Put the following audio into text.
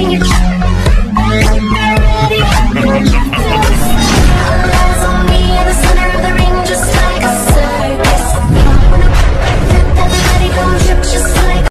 Bring you.